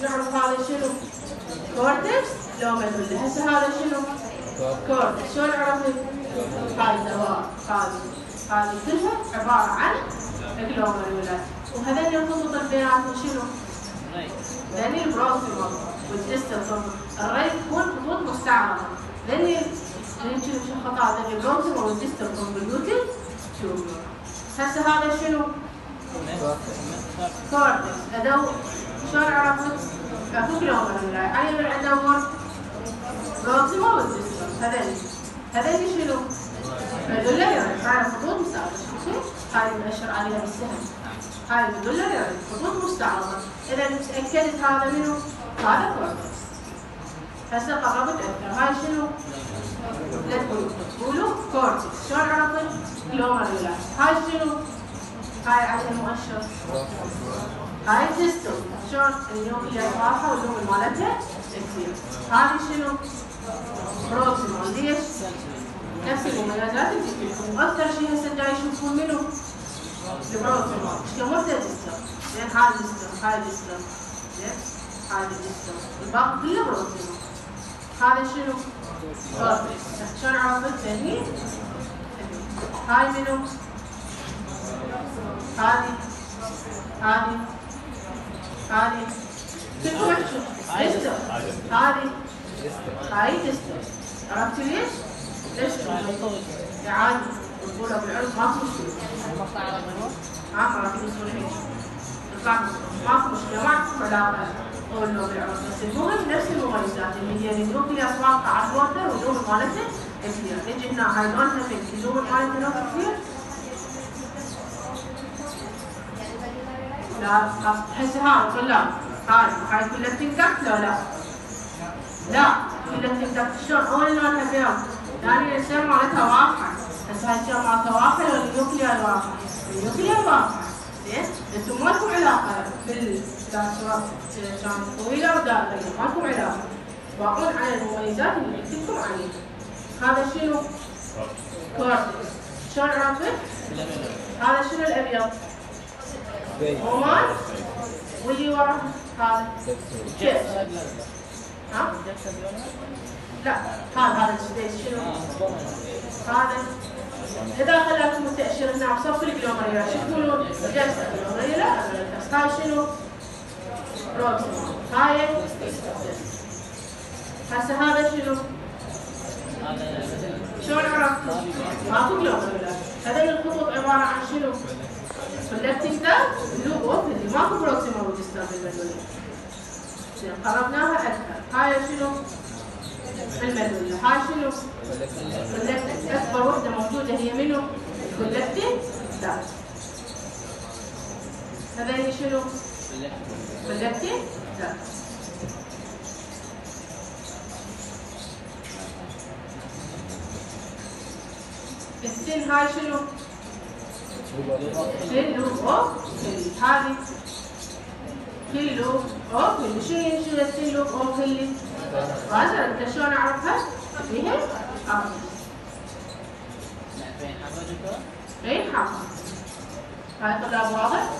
شنو نعرف هذا شنو؟ cortex لو medulla هسه هذا شنو؟ cortex شلون عرفت؟ هاي دواء هذه هذه كلها عبارة عن جلوميرولات وهذول الخطوط البيناتهم شنو؟ ذني ال proximal وال distal الري تكون خطوط مستعرضة ذني ذني شنو شو خطأ ذني ال proximal وال distal convoluted tubule هسه هذا شنو؟ cortex ادو عرفت؟ اكو جلوميرولات يعني من ادور proximal وال distal هذول هذول شنو؟ medulla يعني معنا خطوط مستعرضة هاي مؤشر عليها بالسهم هاي medulla يعني خطوط مستعرضة إذا تأكدت هذا منو؟ هذا cortex هسه قربت أكثر هاي شنو؟ لا تقولوا قولوا cortex شلون عرفت؟ جلوميرولار هاي شنو؟ هاي عليها مؤشر هاي ديستو شلون اليوم اللي راحة واليوم مالتها كثير هذه شنو؟ بروكسيمال ليش؟ نفس المميزات اللي فيكم وأكثر شيء هسه دا يشوفون منو؟ البروكسيمال شلون ديستو زين هاي ديستو هاي ديستو زين هاي ديستو الباقي كله بروكسيمال هذا شنو؟ شلون عرفت هني؟ هاي منو؟ هذه هذه هذه كلكم احكوا distal هذه هاي distal عرفت ليش؟ ليش؟ عادي نقولها بالعرض ماكو مشكلة ها ما راح يقولون هيك ماكو مشكلة ماكو علاقة قول له بالعرض بس المهم نفس المميزات اللي هي ال nucleus واقع على الوتر واللون مالته كثير نجي هنا هاي لونها بينك اللون مالته كثير لا هسه هاي طلاب هاي هاي كلها بتنكت لا لا لا كلها بتنكت شلون اول لونها بيض يعني السير مالتها واضحة بس هاي السير مالتها واضحة ولا النيوكليير واضحة؟ النيوكليير واضحة زين أنتم مالكم علاقة بالدراسات كانت طويلة ودائرية مالكم علاقة باقون على المميزات اللي قلت لكم عليها هذا شنو؟ كورتكس شلون عرفت؟ هذا شنو الأبيض؟ واللي ورا هذا كيف؟ ها؟ لا هذا هذا السديس شنو؟ هذا إذا خليتم التأشيرة هنا بصف الجلومريلا شو؟ جلسة جلومريلا هاي شنو؟ روكسي هاي هسه هذا شنو؟ شلون عرفتوا؟ ماكو glomeruli هذول الخطوط عبارة عن شنو؟ قربناها أكثر. هاي شنو؟ ال medulla هاي شنو؟ collecting أكبر وحدة موجودة هي منو؟ كولكتنج ده هذول شنو؟ كولكتنج ده السن هاي شنو؟ كيلو اوف كيلي هذه كيلو اوف كيلي شو ينشل الكيلو اوف كيلي؟ هذا أنت شلون أعرفها؟ فيها حرف بين حرف هاي طلاب واضح؟